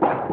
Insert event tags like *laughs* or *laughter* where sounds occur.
Thank *laughs*